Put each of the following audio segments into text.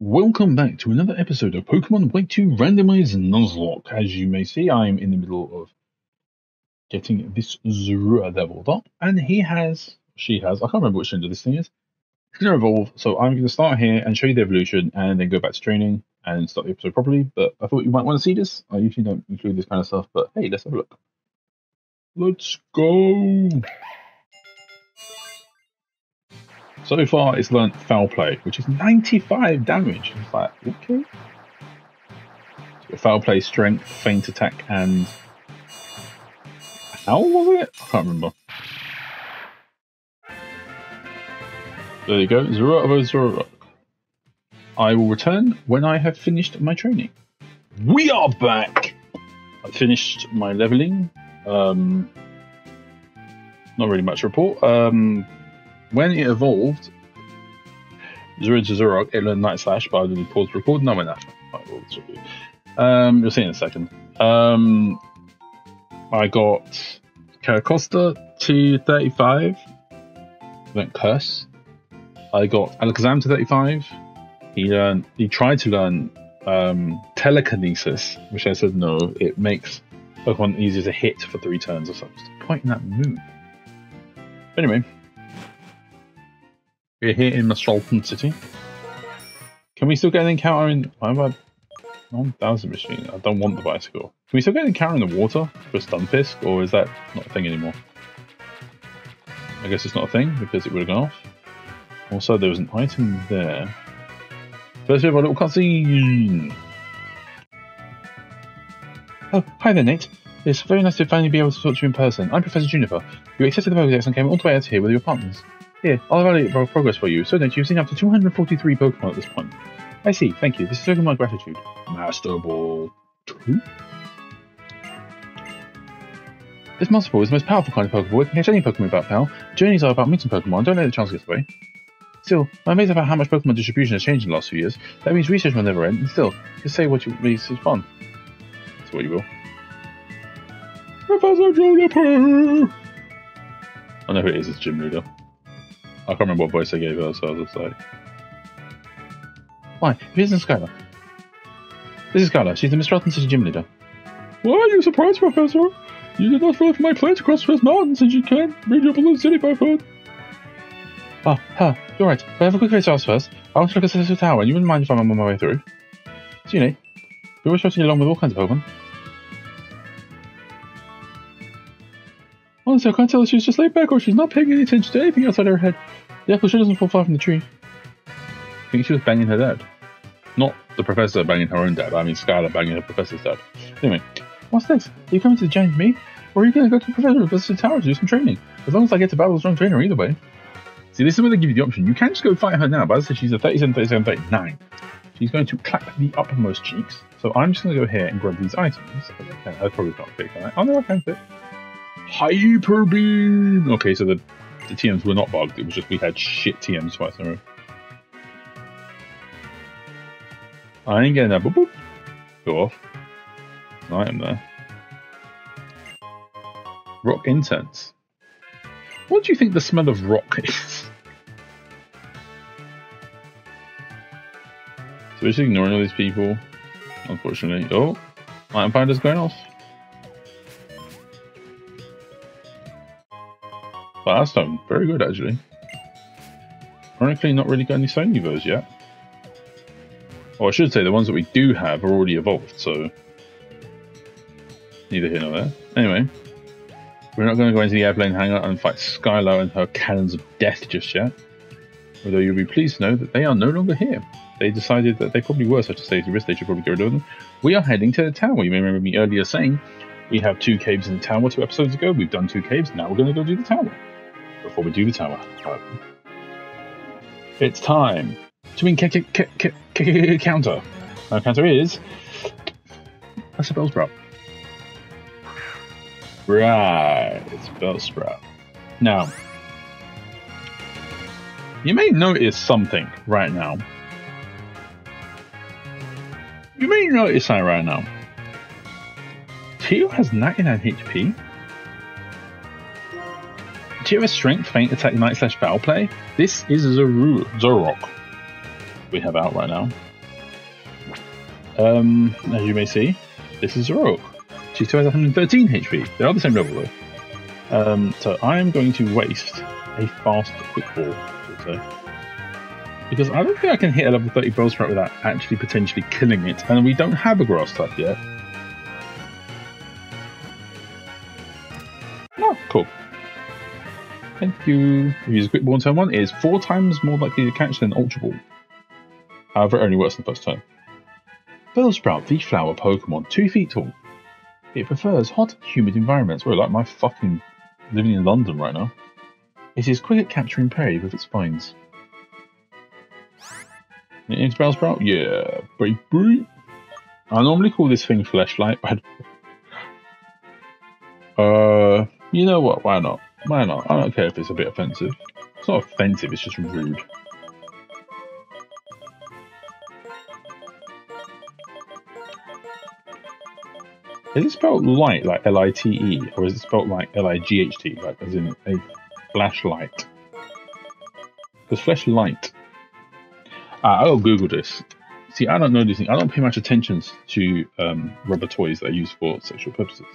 Welcome back to another episode of Pokemon White 2 Randomized Nuzlocke. As you may see, I'm in the middle of getting this Zorua leveled up, and he has, she has, I can't remember which gender this thing is. It's going to evolve, so I'm going to start here and show you the evolution, and then go back to training and start the episode properly. But I thought you might want to see this. I usually don't include this kind of stuff, but hey, let's have a look. Let's go! So far, it's learnt foul play, which is 95 damage. It's like, okay. So foul play, strength, feint attack, and. How was it? I can't remember. There you go, Zero of Zero. I will return when I have finished my training. We are back! I finished my leveling. Um, not really much report. Um, when it evolved, Zorua to Zoroark, it learned Night Slash, but I didn't pause the record. No, we're not. Um, you'll see in a second. Um, I got Carracosta to 35, went Curse. I got Alakazam to 35. He learned, he tried to learn um, Telekinesis, which I said no, it makes Pokemon easier to hit for three turns or something. What's the point in that move? Anyway, we're here in Metropolitan City. Can we still get an encounter in... Why am I... Oh, that was a machine. I don't want the bicycle. Can we still get an encounter in the water for Stunfisk, or is that not a thing anymore? I guess it's not a thing, because it would have gone off. Also, there was an item there. First we have a little cutscene! Oh, hi there, Nate. It's very nice to finally be able to talk to you in person. I'm Professor Juniper. You accepted the Pokedex and came all the way out here with your partners. Here, I'll evaluate progress for you. So that you've seen up to 243 Pokemon at this point. I see, thank you. This is showing my gratitude. Master Ball 2? This Master Ball is the most powerful kind of Pokeball. It can catch any Pokemon without power. Journeys are about meeting Pokemon. Don't let the chance get away. Still, I'm amazed about how much Pokemon distribution has changed in the last few years. That means research will never end, and still, just say what you really is fun. That's what you will. Professor Juniper! I know who it is, it's Gym Leader. I can't remember what voice I gave her, so I was just like. Why? If it isn't Skyla. This is Skyla. She's the Miss City gym leader. Why are you surprised, Professor? You did not follow from my plans across Twist Mountain since you can't reach your balloon city by foot. Ah, huh, you're right. But I have a quick face to ask first. I want to look at Celestial Tower, and you wouldn't mind if I'm on my way through. See you, Nate. We always trusting you along with all kinds of Pokemon. Honestly, I can't tell if she's just laid back or she's not paying any attention to anything outside her head. The apple sure doesn't fall far from the tree. I think she was banging her dad. Not the professor banging her own dad, I mean Skyla banging her professor's dad. Anyway, what's this? Are you coming to the giant me? Or are you going to go to the professor of the tower to do some training? As long as I get to battle a strong trainer either way. See, this is where they give you the option. You can just go fight her now, but as I said, she's a 37, 37, 39. She's going to clap the uppermost cheeks. So I'm just going to go here and grab these items. I probably not can I? Oh no, I can fit. Hyper Beam! Okay, so the, the TMs were not bugged, it was just we had shit TMs twice row. I ain't getting that. Boop, boop. Go off. An item there. Rock incense. What do you think the smell of rock is? so we're just ignoring all these people, unfortunately. Oh, item finder's going off. Last time, very good actually. Ironically, not really got any Sony Evos yet. Well, I should say the ones that we do have are already evolved, so neither here nor there. Anyway, we're not going to go into the airplane hangar and fight Skyla and her cannons of death just yet. Although you'll be pleased to know that they are no longer here. They decided that they probably were such a safety risk, they should probably get rid of them. We are heading to the tower. You may remember me earlier saying we have two caves in the tower two episodes ago. We've done two caves, now we're going to go do the tower. Before we do the tower, it's time to win counter. Our counter is that's a Bellsprout. Right, it's Bellsprout. Now, you may notice something right now. You may notice something right now. Tio has 99 HP. Tio has strength, feint, attack, night slash foul play. This is a Zoroark we have out right now. um, as you may see, this is Zoroark. She still has 113 HP. They are the same level though. Um, so I am going to waste a fast quick ball, say. Because I don't think I can hit a level 30 Bellsprout without actually potentially killing it, and we don't have a grass type yet. Oh, cool. Thank you. Use a quick ball turn one. It is four times more likely to catch than Ultra Ball. However, it only works in the first turn. Bellsprout, the flower Pokemon, two feet tall. It prefers hot, humid environments. Well, like my fucking living in London right now. It is quick at capturing prey with its spines. It's Bellsprout? Yeah, baby. I normally call this thing Fleshlight, but uh, you know what? Why not? Why not? I don't care if it's a bit offensive. It's not offensive. It's just rude. Is it spelled light, like L-I-T-E, or is it spelled like L-I-G-H-T, like as in a flashlight? Because flashlight. Ah, I'll Google this. See, I don't know these things. I don't pay much attention to um, rubber toys that are used for sexual purposes.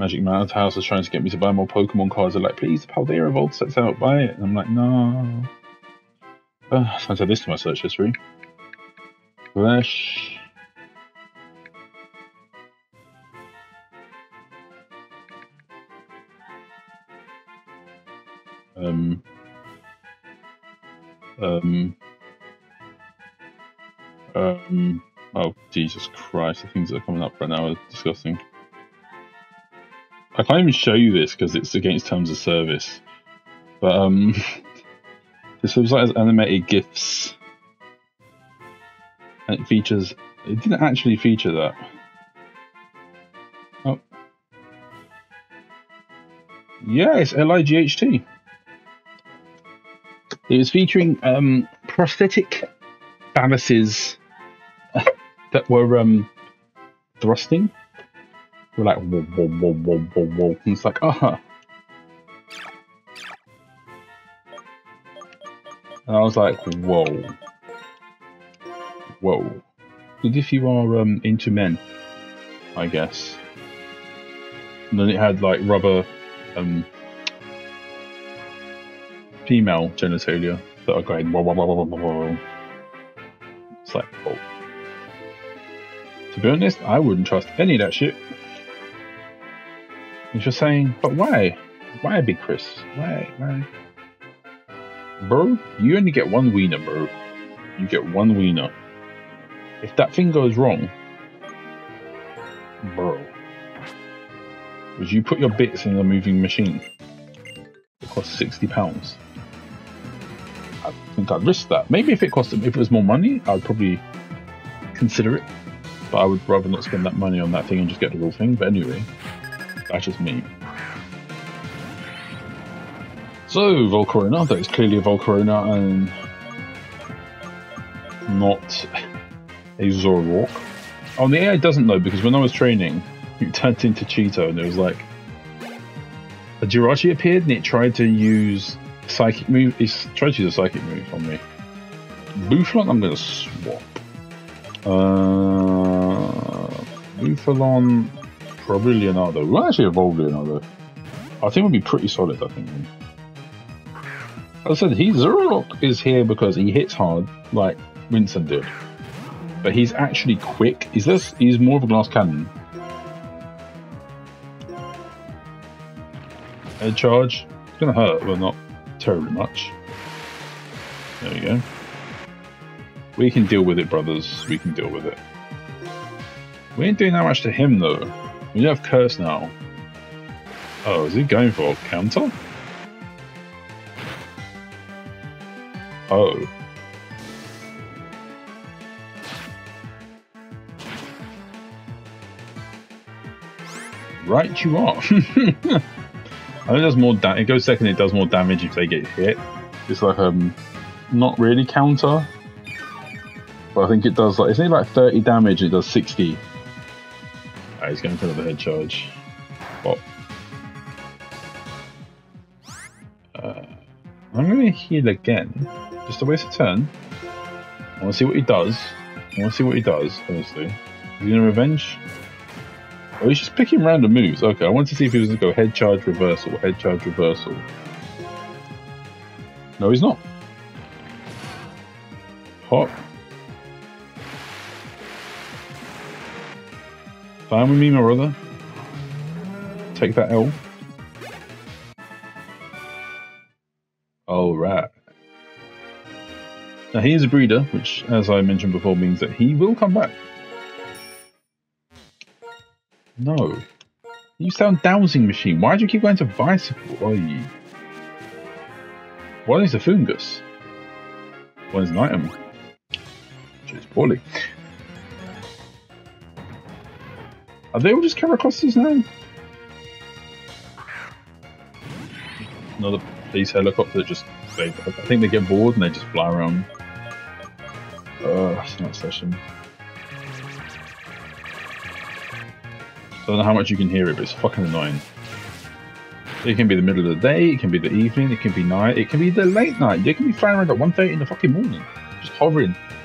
Magic Mountain House is trying to get me to buy more Pokemon cards. They're like, please, Paldea Revolt sets out, buy it. And I'm like, no. Uh, so I add this to my search history. Flesh. Um. Um. Um. Oh, Jesus Christ. The things that are coming up right now are disgusting. I can't even show you this because it's against terms of service. But, um. this website has animated GIFs and it features. It didn't actually feature that. Oh. Yeah, it's L I G H T. It was featuring um, prosthetic phalluses that were um, thrusting. We're like whoa, whoa, whoa, whoa, whoa, whoa. And it's like, uh huh. And I was like, whoa whoa. Good if you are um, into men, I guess. And then it had like rubber um, female genitalia that are going whoa, whoa, whoa, whoa, whoa, whoa. It's like, whoa. To be honest, I wouldn't trust any of that shit. It's just saying, but why? Why, Big Chris? Why? Why? Bro, you only get one wiener, bro. You get one wiener. If that thing goes wrong, bro, would you put your bits in a moving machine? It costs sixty pounds. I think I'd risk that. Maybe if it cost if it was more money, I'd probably consider it. But I would rather not spend that money on that thing and just get the real thing. But anyway, that's just me. So, Volcarona, that is clearly a Volcarona and not a Zoroark. Oh, the AI doesn't know because when I was training, it turned into Cheeto and it was like a Jirachi appeared and it tried to use psychic move. It tried to use a psychic move on me. Bouffalant, I'm going to swap. Uh, Bouffalant, probably Leonardo. We'll actually evolve Leonardo. I think we'll be pretty solid, I think. As I said, he Zoroark is here because he hits hard, like Winston did but he's actually quick. He's this. He's more of a glass cannon. Head charge. It's gonna hurt, but not terribly much. There we go. We can deal with it, brothers. We can deal with it. We ain't doing that much to him, though. We have Curse now. Oh, is he going for counter? Oh. Right you are. I think it does more damage. It goes second, it does more damage if they get hit. It's like, um, not really counter. But I think it does like, it's only like 30 damage, it does 60. Alright, he's going for another head charge. Pop. Uh, I'm going to heal again. Just to waste a turn. I want to see what he does. I want to see what he does, honestly. Is he going to revenge? Oh, he's just picking random moves. Okay, I want to see if he was going to go head charge reversal, head charge reversal. No, he's not. Hot. Fine with me, my brother. Take that L. All right. Now, he is a breeder, which, as I mentioned before, means that he will come back. No. You sound dowsing machine. Why do you keep going to bicycle? Oh, you. Is a fungus. One is an item. Choose poorly. They all just Caracosses now? Another police helicopter that just they, I think they get bored and they just fly around. Uh, it's not session. I don't know how much you can hear it, but it's fucking annoying. It can be the middle of the day, it can be the evening, it can be night, it can be the late night. They can be flying around at 1.30 in the fucking morning. Just hovering.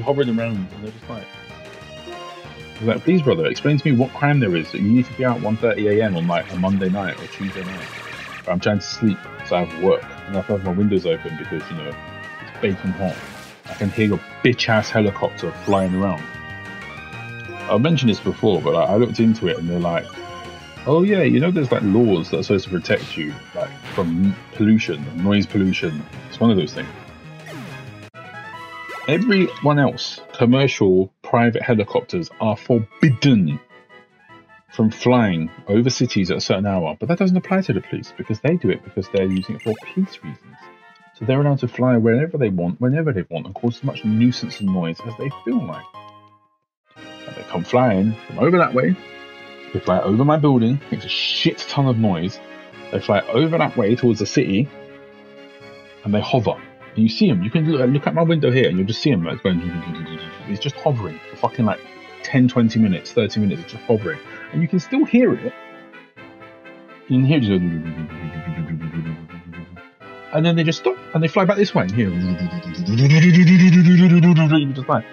hovering around. And they're just like... like, please brother, explain to me what crime there is that you need to be out 1.30am on like a Monday night or Tuesday night. I'm trying to sleep, so I have work. And I have to have my windows open because, you know, it's baking hot. I can hear your bitch ass helicopter flying around. I've mentioned this before, but I, I looked into it and they're like, oh yeah, you know, there's like laws that are supposed to protect you, like from pollution, noise pollution. It's one of those things. Everyone else, commercial private helicopters, are forbidden from flying over cities at a certain hour. But that doesn't apply to the police because they do it because they're using it for peace reasons. So they're allowed to fly wherever they want, whenever they want, and cause as much nuisance and noise as they feel like. And they come flying from over that way. They fly over my building, makes a shit ton of noise. They fly over that way towards the city, and they hover. And you see them. You can look, at my window here, and you'll just see them. It's going. It's just hovering for fucking like 10, 20 minutes, 30 minutes. It's just hovering, and you can still hear it. You can hear it. And then they just stop and they fly back this way. And here, just like.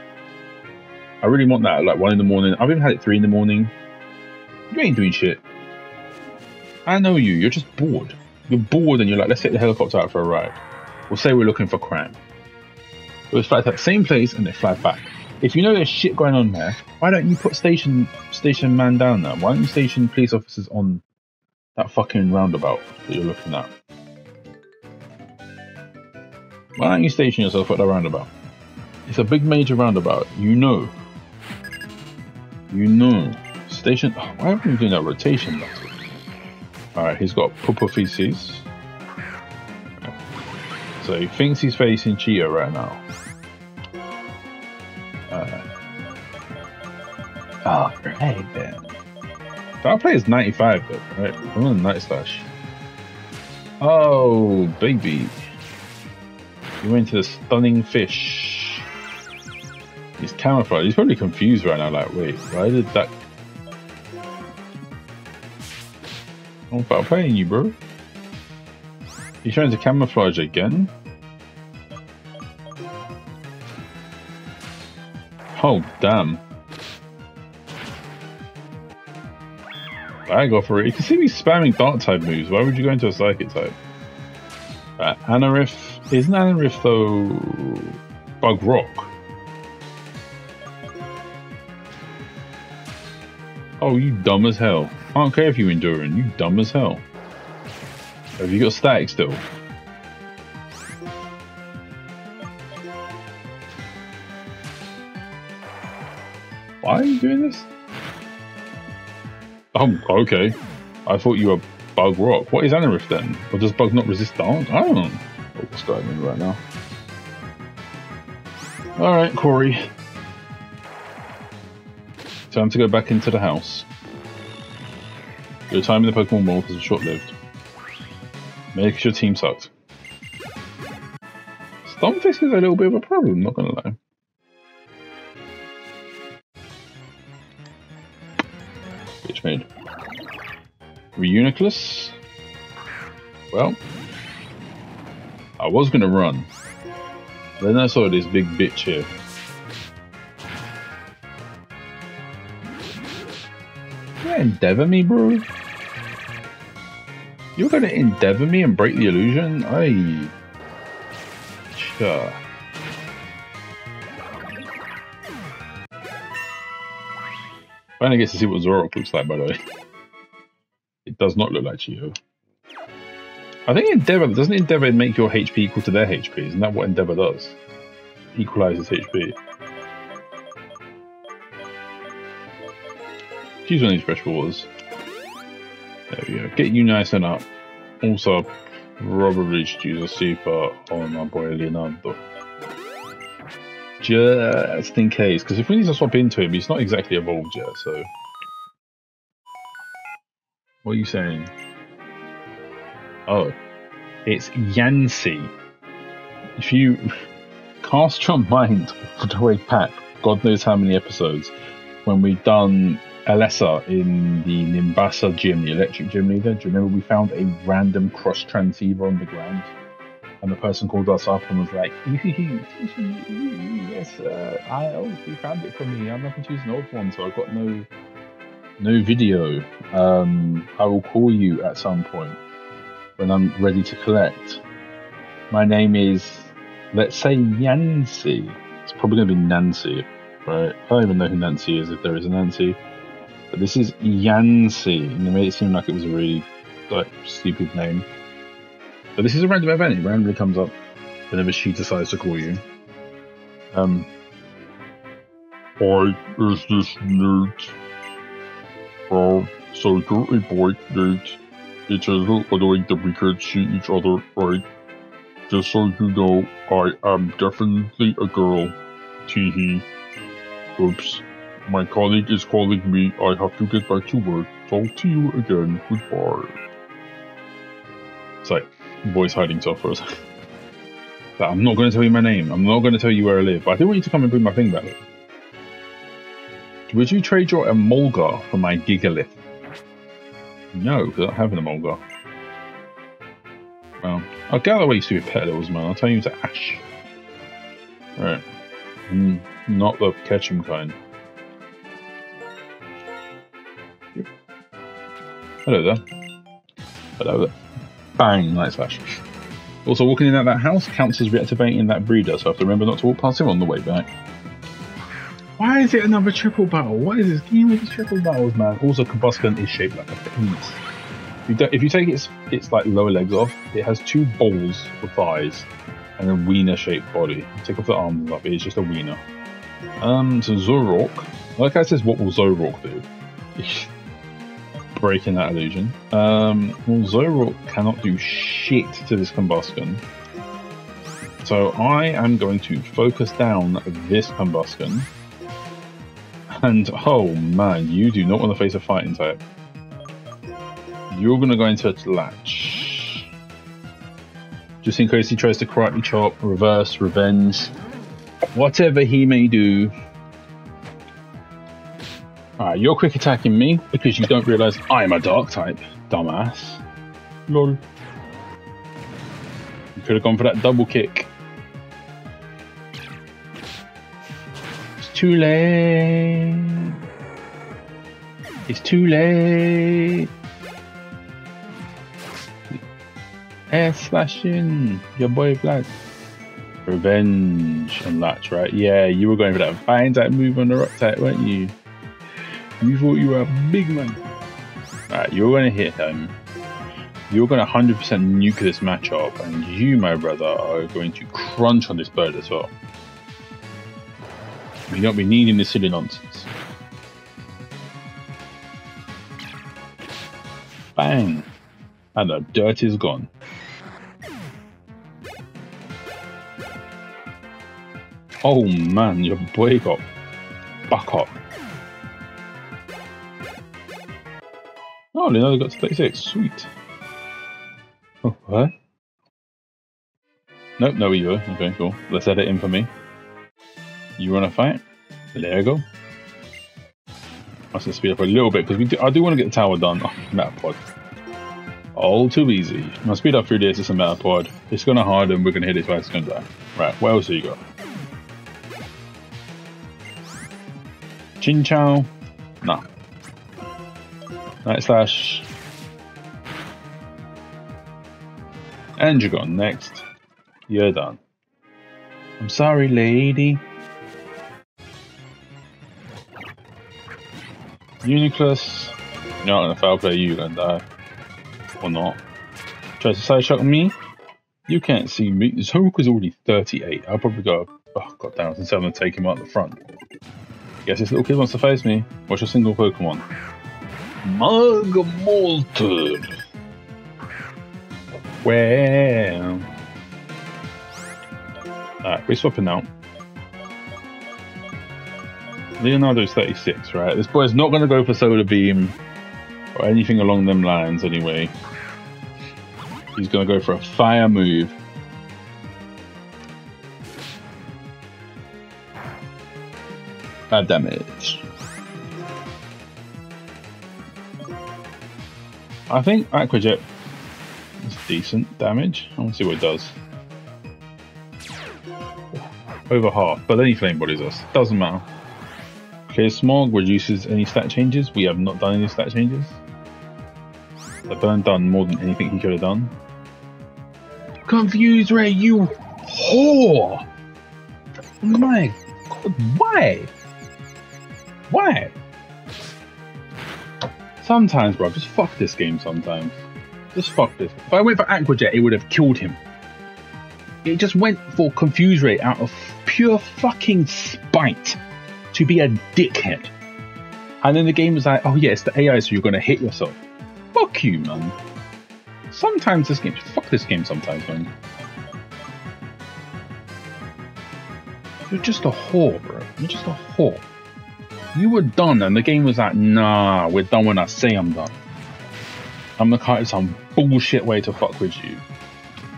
I really want that at like one in the morning. I've even had it three in the morning. You ain't doing shit. I know you. You're just bored. You're bored and you're like, let's take the helicopter out for a ride. We'll say we're looking for crime. We fly to that same place and they fly back. If you know there's shit going on there, why don't you put station station man down there? Why don't you station police officers on that fucking roundabout that you're looking at? Why don't you station yourself at the roundabout? It's a big major roundabout. You know. You know. Station. Oh, why are we doing that rotation? Alright, he's got Papa feces. So he thinks he's facing Cheetah right now. Uh, oh, right then. That play is 95 though, right? I'm on Night Slash. Oh, baby. You went to the stunning fish. He's camouflaged. He's probably confused right now, like, wait, why did that... I'm about playing you, bro. He's trying to camouflage again? Oh, damn. I go for it. You can see me spamming dark type moves. Why would you go into a psychic type? Uh, Anorith. Isn't Anorith though Bug Rock? Oh, you dumb as hell. I don't care if you're enduring. You dumb as hell. Have you got static still? Why are you doing this? Oh, okay. I thought you were Bug Rock. What is Anorith then? Or does Bug not resist dance? I don't know oh, what's going on right now. Alright, Corey. Time to go back into the house. Your time in the Pokemon world is short-lived. Make your team sucks. Stunfisk is a little bit of a problem, not gonna lie. Bitch made. Reuniclus? Well, I was gonna run. Then I saw this big bitch here. You endeavor me, bro? You're gonna endeavor me and break the illusion? I. Sure. Finally gets to see what Zoroark looks like, by the way. It does not look like Chiho. I think Endeavor, doesn't Endeavor make your HP equal to their HP? Isn't that what Endeavor does? Equalizes HP. Choose one of these fresh wars. There we go. Get you nice and up. Also, probably should use a super on my boy Leonardo. Just in case, because if we need to swap into him, he's not exactly evolved yet, so... What are you saying? Oh. It's Yancy. If you cast your mind for the way back, God knows how many episodes, when we've done Elesa in the Nimbasa gym, the electric gym leader, do you remember we found a random Xtransceiver on the ground? And the person called us up and was like, yes, uh, I, oh, you found it for me. I'm having to use an old one, so I've got no, no video. Um, I will call you at some point when I'm ready to collect. My name is, let's say Yancy. It's probably going to be Nancy, right? I don't even know who Nancy is, if there is a Nancy. But this is Yancy, and they made it seem like it was a really like stupid name. But this is a random event. It randomly comes up whenever she decides to call you. Um. Hi, is this Newt? Um, so you're a boy, Newt. It's a little annoying that we can't see each other, right? Just so you know, I am definitely a girl. Teehee. Oops. My colleague is calling me. I have to get back to work. Talk to you again. Goodbye. It's like voice hiding software. but I'm not going to tell you my name. I'm not going to tell you where I live. I do want you to come and bring my thing back. Would you trade your Emolga for my Gigalith? No, because I don't have an. Well, I'll gather away to petals, man. I'll turn you to Ash. Right. Mm, not the Ketchum kind. Hello there. Hello there. Bang, night slash. Also, walking in at that house counts as reactivating that breeder, so I have to remember not to walk past him on the way back. Why is it another triple battle? What is this game with triple battles, man? Also, Combusken is shaped like a penis. If you, if you take its its like lower legs off, it has two balls for thighs and a wiener-shaped body. Take off the arms up, it's just a wiener. Um, so Zoroark, like I says, what will Zoroark do? breaking that illusion. Um, well, Zoroark cannot do shit to this Combusken. So I am going to focus down this Combusken. And, oh man, you do not want to face a fighting type. You're going to go into a latch. Just in case he tries to karate chop, reverse, revenge, whatever he may do, Alright, you're quick attacking me because you don't realise I'm a dark type, dumbass. Lol. You could have gone for that double kick. It's too late. It's too late. Air slashing, your boy Black. Revenge and latch, right? Yeah, you were going for that fine type move on the rock type, weren't you? You thought you were a big man. Alright, you're going to hit him. You're going to 100% nuke this matchup, and you, my brother, are going to crunch on this bird as well. You don't be needing this silly nonsense. Bang! And the dirt is gone. Oh man, your boy got back up. Oh, Leonardo got to 36. Sweet. Oh, what? Nope, no you were. Okay, cool. Let's edit in for me. You want to fight? There you go. I should speed up a little bit because we do, I do want to get the tower done. Oh, Metapod. All too easy. Now speed up through this, it's a Metapod. It's gonna harden, we're gonna hit it twice, it's gonna die. Right, what else do you got? Chinchou? Nah. Night Slash. And you're gone next. You're done. I'm sorry, lady. Uniclus. You're not gonna foul play you, you're gonna die. Or not. Tries to side shot me. You can't see me. Zook is already 38. I'll probably go, oh god damn, since I'm gonna take him out the front. Guess this little kid wants to face me. What's your single Pokemon? Magmolted. Well. Alright, we're swapping out. Leonardo's 36, right? This boy's not going to go for Solar Beam or anything along them lines anyway. He's going to go for a fire move. Bad damage. I think Aqua Jet is decent damage. I want to see what it does. Over half, but then he flame bodies us. Doesn't matter. Clear Smog reduces any stat changes. We have not done any stat changes. The burn done more than anything he could have done. Confuse Ray, you whore! My god, why? Why? Sometimes, bro, just fuck this game sometimes. Just fuck this. If I went for Aqua Jet, it would have killed him. It just went for Confuse Ray out of pure fucking spite to be a dickhead. And then the game was like, oh yeah, it's the AI, so you're gonna hit yourself. Fuck you, man. Sometimes this game, fuck this game sometimes, man. You're just a whore, bro. You're just a whore. You were done, and the game was like, nah, we're done when I say I'm done. I'm the kind of some bullshit way to fuck with you.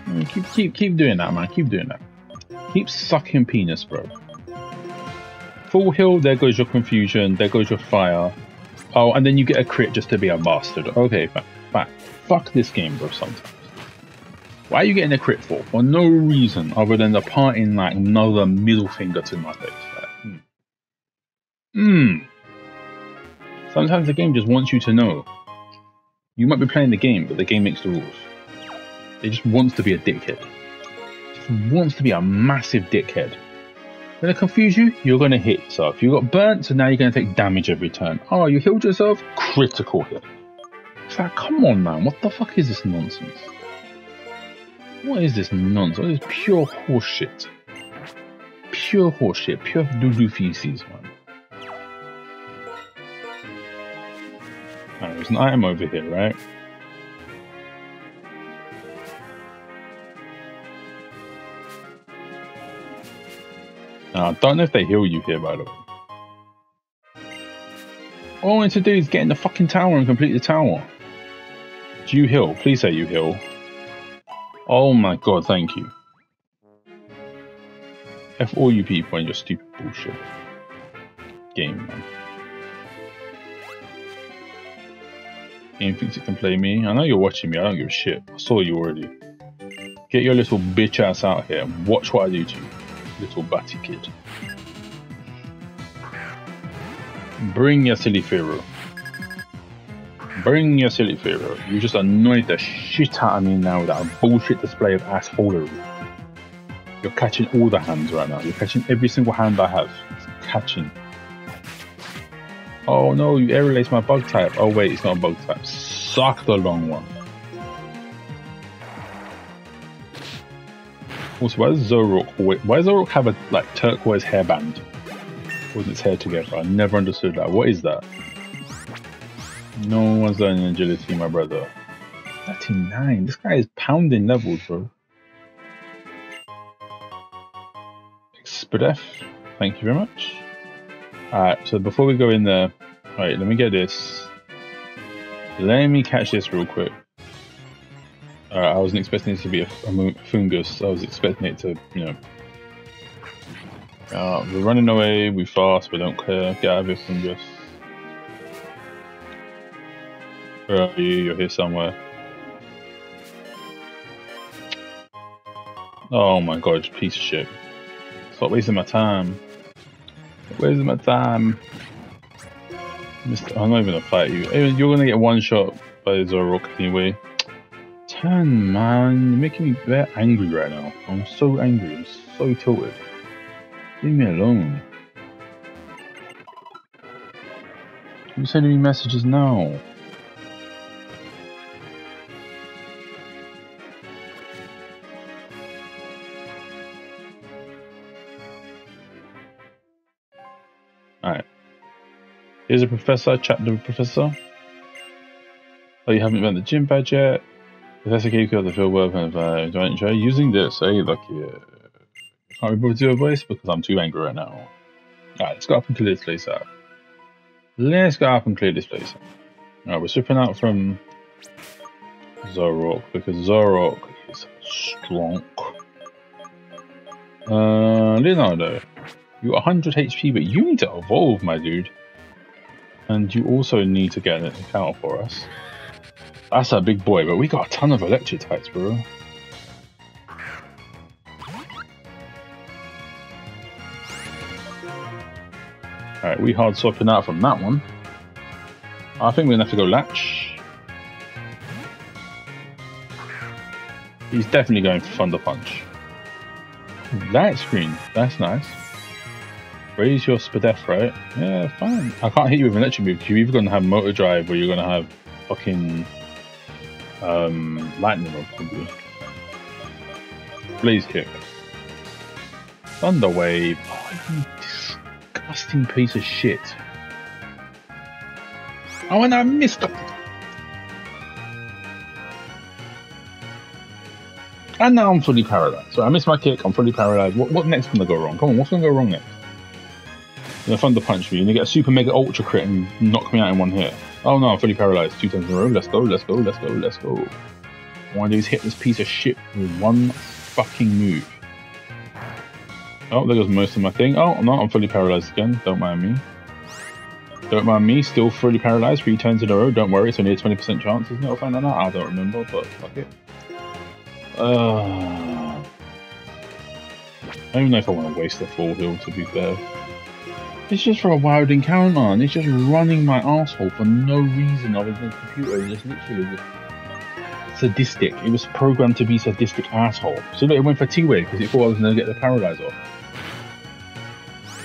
Mm, keep, keep, keep doing that, man. Keep doing that. Keep sucking penis, bro. Full heal, there goes your confusion, there goes your fire. Oh, and then you get a crit just to be a bastard. Okay, fine. fine. Fuck this game, bro, sometimes. Why are you getting a crit for? For no reason other than the parting like another middle finger to my face. Hmm. Sometimes the game just wants you to know. You might be playing the game, but the game makes the rules. It just wants to be a dickhead. It just wants to be a massive dickhead. Gonna confuse you, you're gonna hit yourself. You got burnt, so now you're gonna take damage every turn. Oh, you healed yourself? Critical hit. It's like, come on, man, what the fuck is this nonsense? What is this nonsense? What is pure horseshit? Pure horseshit, pure doo doo feces, man. Right, there's an item over here, right? Now, I don't know if they heal you here, by the way. All I wanted to do is get in the fucking tower and complete the tower. Do you heal? Please say you heal. Oh my god, thank you. F all you people and your stupid bullshit. Game, man. Game thinks it can play me. I know you're watching me, I don't give a shit. I saw you already. Get your little bitch ass out here watch what I do to you little batty kid. Bring your silly Pharaoh. Bring your silly Pharaoh. You just annoyed the shit out of me now with that bullshit display of assholery. You're catching all the hands right now. You're catching every single hand I have. It's catching. Oh no, you air my bug type. Oh wait, it's not a bug type. Suck the long one. Also, why does Zoroark why does Zoroark have a like turquoise hairband with its hair together? I never understood that. What is that? No one's learning agility, my brother. 39. This guy is pounding levels, bro. Expedef, thank you very much. Alright, so before we go in there, all right, let me get this. Let me catch this real quick. Alright, I wasn't expecting it to be a, a fungus. I was expecting it to, you know. Uh, we're running away, we fast, we don't care. Get out of here, fungus. Where are you? You're here somewhere. Oh my god, piece of shit. Stop wasting my time. Wasting my time. I'm not even gonna fight you. You're gonna get one shot by the Zoroark anyway. Turn, man. You're making me very angry right now. I'm so angry. I'm so tilted. Leave me alone. You're sending me messages now. Here's a professor, chat to the professor. Oh, you haven't met the gym badge yet? Professor gave you the field work and uh, enjoy using this? Hey, look here. Can't be to do a voice because I'm too angry right now. Alright, let's go up and clear this place out. Let's go up and clear this place out. Alright, we're swapping out from Zoroark because Zoroark is strong. Uh, Leonardo, you're 100 HP, but you need to evolve, my dude. And you also need to get an encounter for us. That's a big boy, but we got a ton of electric types, bro. Alright, we hard swapping out from that one. I think we're gonna have to go latch. He's definitely going for Thunder Punch. Light screen, that's nice. Raise your Spadef, right? Yeah, fine. I can't hit you with an electric move. You're either gonna have Motor Drive or you're gonna have fucking um, lightning rod probably. Blaze kick. Thunder wave. Oh, you disgusting piece of shit. Oh, and I missed it. And now I'm fully paralyzed. So I missed my kick. I'm fully paralyzed. What, what next gonna go wrong? Come on, what's gonna go wrong next? You're thunder punch me and you get a super mega ultra crit and knock me out in one hit. Oh no, I'm fully paralyzed. Two times in a row. Let's go, let's go, let's go, let's go. Want to do hit this piece of shit with one fucking move. Oh, there goes most of my thing. Oh, no, I'm fully paralyzed again. Don't mind me. Don't mind me, still fully paralyzed three turns in a row. Don't worry, it's only a 20% chance, isn't it? I'll find out. I don't remember, but fuck it. Uh, I don't even know if I want to waste the full heal, to be fair. It's just for a wild encounter, and it's just running my asshole for no reason other than the computer. It's literally sadistic. It was programmed to be sadistic asshole. So look, it went for T-Wave because it thought I was going to get the paralyze off.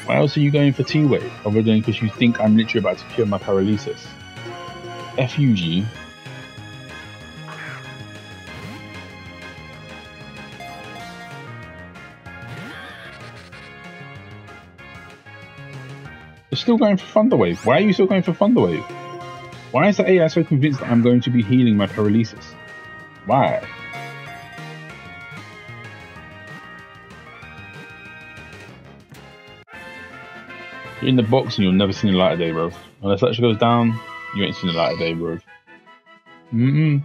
Why else are you going for T-Wave other than because you think I'm literally about to cure my paralysis? FUG. You're still going for Thunderwave. Why are you still going for Thunderwave? Why is the AI so convinced that I'm going to be healing my paralysis? Why? You're in the box and you'll never see the light of day, bro. Unless that goes down, you ain't seen the light of day, bro. Mm-mm.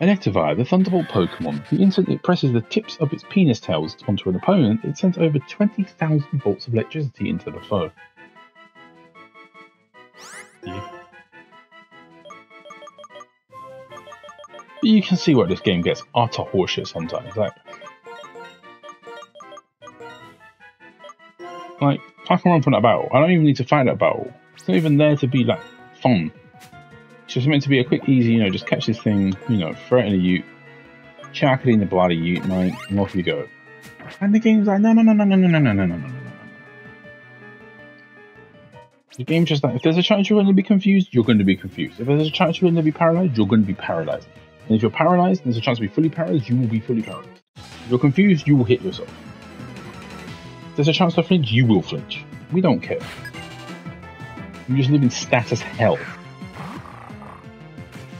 Electivire, the Thunderbolt Pokemon. The instant it presses the tips of its penis tails onto an opponent, it sends over 20,000 volts of electricity into the foe. Yeah. But you can see where this game gets utter horseshit sometimes. Like, like I can run from that battle. I don't even need to fight that battle. It's not even there to be like fun. It's just meant to be a quick, easy, you know, just catch this thing, you know, throw in a ute, chuck it in the bloody ute, mate, and off you go. And the game's like, no, no, no, no, no, no, no, no, no, no, no, no. The game's just like, if there's a chance you're going to be confused, you're going to be confused. If there's a chance you're going to be paralyzed, you're going to be paralyzed. And if you're paralyzed, there's a chance to be fully paralyzed, you will be fully paralyzed. If you're confused, you will hit yourself. If there's a chance to flinch, you will flinch. We don't care. You just live in status hell.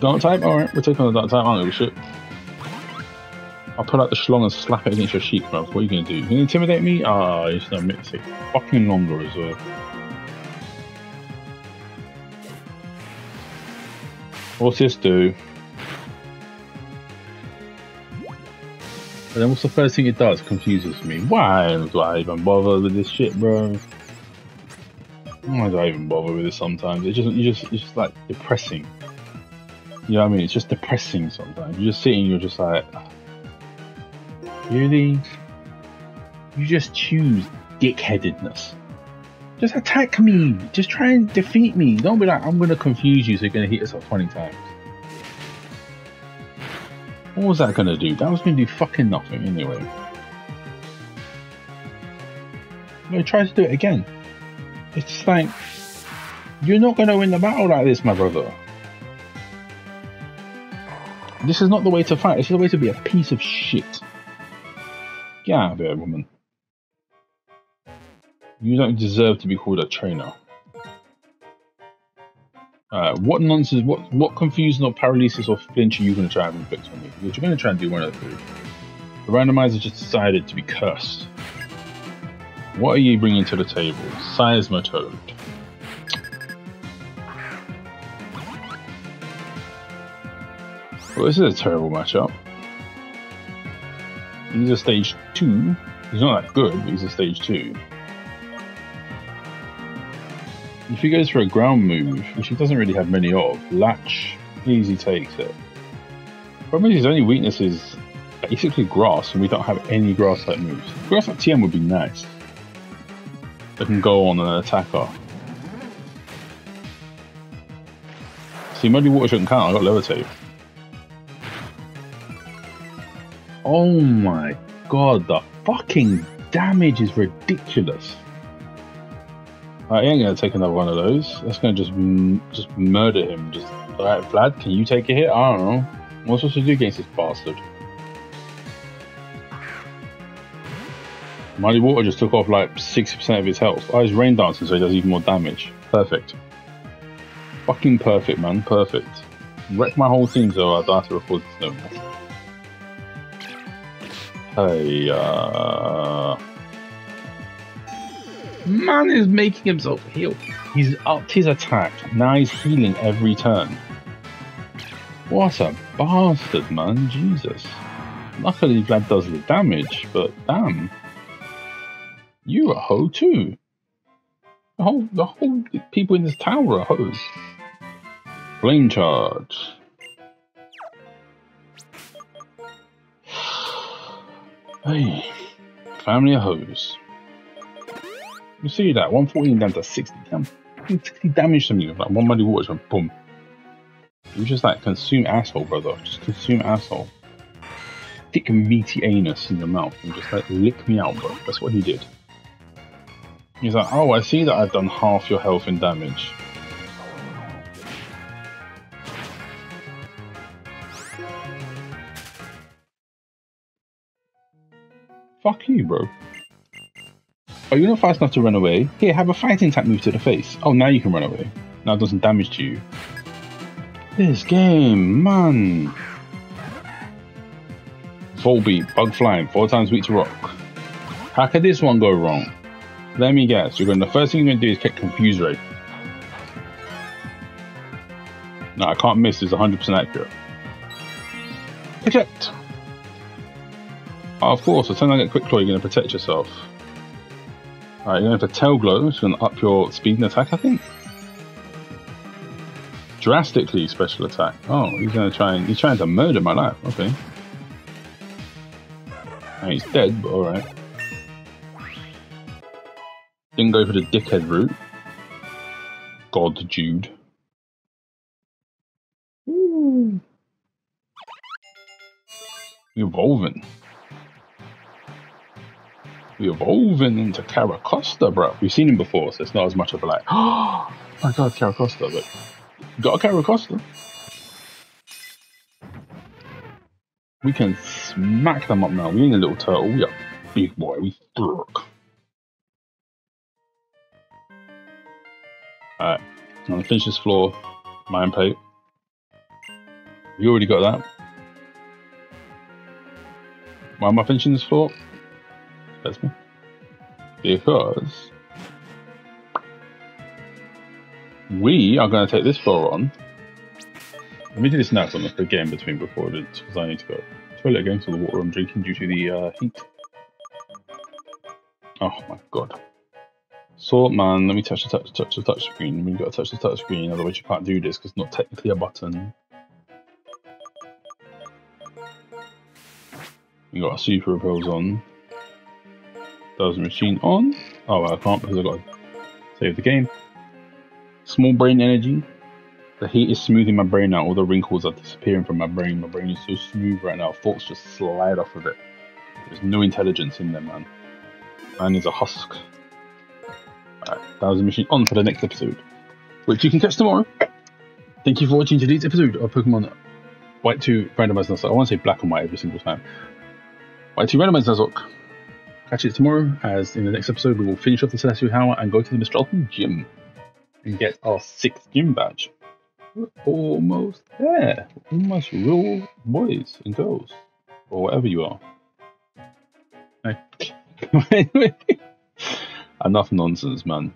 Dark type? Alright, we're taking on the dark type. I don't give a shit. I'll pull out the schlong and slap it against your cheek, bro. What are you gonna do? You gonna intimidate me? Ah, oh, it's to take fucking longer as well. What's this do? And then what's the first thing it does? Confuses me. Why do I even bother with this shit, bro? Why do I even bother with this sometimes? It just, you just, it's just like depressing. You know what I mean? It's just depressing sometimes. You're just sitting, you're just like, really? You just choose dickheadedness. Just attack me. Just try and defeat me. Don't be like, I'm going to confuse you so you're going to hit us up 20 times. What was that going to do? That was going to do fucking nothing anyway. No, try to do it again. It's like, you're not going to win the battle like this, my brother. This is not the way to fight. This is the way to be a piece of shit. Get out of here, woman. You don't deserve to be called a trainer. Uh, what nonsense, what what confusion or paralysis or flinch are you going to try and inflict on me? You're going to try and do one of the three. The randomizer just decided to be cursed. What are you bringing to the table? Seismitoad. Well, this is a terrible matchup. He's a stage 2. He's not that good, but he's a stage 2. If he goes for a ground move, which he doesn't really have many of, Latch easy takes it. Problem is his only weakness is basically grass, and we don't have any grass type moves. Grass like TM would be nice. That can go on an attacker. See, Muddy Water shouldn't count, I got Levitate. Oh my god, the fucking damage is ridiculous. I ain't gonna take another one of those. That's gonna just just murder him. Just alright, Vlad, can you take a hit? I don't know. What am I supposed to do against this bastard? Muddy Water just took off like 60% of his health. Oh, he's rain dancing, so he does even more damage. Perfect. Fucking perfect, man. Perfect. Wreck my whole team so I don't have to record this no more. Hey, uh... Man is making himself heal. He's upped his attack. Now he's healing every turn. What a bastard, man. Jesus. Luckily, Vlad does the damage, but damn. You a hoe too. The whole, the whole people in this tower are hoes. Flame charge. Hey, family of hoes. You see that? 114 down to 60. Damn, 60 damage to me. Like one muddy water, and boom. You just like consume asshole, brother. Just consume asshole. Thick meaty anus in your mouth and just like lick me out, bro. That's what he did. He's like, oh, I see that I've done half your health and damage. Fuck you, bro. Oh, you're not fast enough to run away? Here, have a fighting type move to the face. Oh, now you can run away. Now it doesn't damage to you. This game, man. Volbeat, bug flying, four times weak to rock. How could this one go wrong? Let me guess. You're going. The first thing you're going to do is get confused ray. No, I can't miss. It's 100% accurate. Protect. Oh, of course. So turn on get quick claw. You're going to protect yourself. Alright, you're going to have to tail glow, which is going to up your speed and attack, I think. Drastically special attack. Oh, he's going to try and he's trying to murder my life. Okay. And he's dead, but alright. Didn't go for the dickhead route. God, Jude. Ooh. Evolving. Evolving into Carracosta, bro. We've seen him before, so it's not as much of a like, oh my god, Carracosta, but got a Carracosta. We can smack them up now. We ain't a little turtle, we are big boy. We throok. Alright, I'm gonna finish this floor. Mind plate. You already got that. Why am I finishing this floor? That's me. Because we are going to take this floor on. Let me do this next one again between recordings because I need to go toilet again So the water I'm drinking due to the uh, heat. Oh my god. So man, let me touch the touch, touch the touch screen. We've got to touch the touch screen, otherwise you can't do this because it's not technically a button. You got a super repels on. Dowsing Machine on? Oh, well, I can't because I've got to save the game. Small brain energy. The heat is smoothing my brain out. All the wrinkles are disappearing from my brain. My brain is so smooth right now. Thoughts just slide off of it. There's no intelligence in there, man. Man is a husk. Alright, that was the machine on for the next episode, which you can catch tomorrow. Thank you for watching today's episode of Pokemon White 2 Randomized Nuzlocke. I want to say black and white every single time. White 2 Randomized Nuzlocke. Catch you tomorrow, as in the next episode we will finish off the Celestial Tower and go to the Mistralton Gym and get our sixth gym badge. We're almost there. Almost real boys and girls. Or whatever you are. Enough nonsense, man.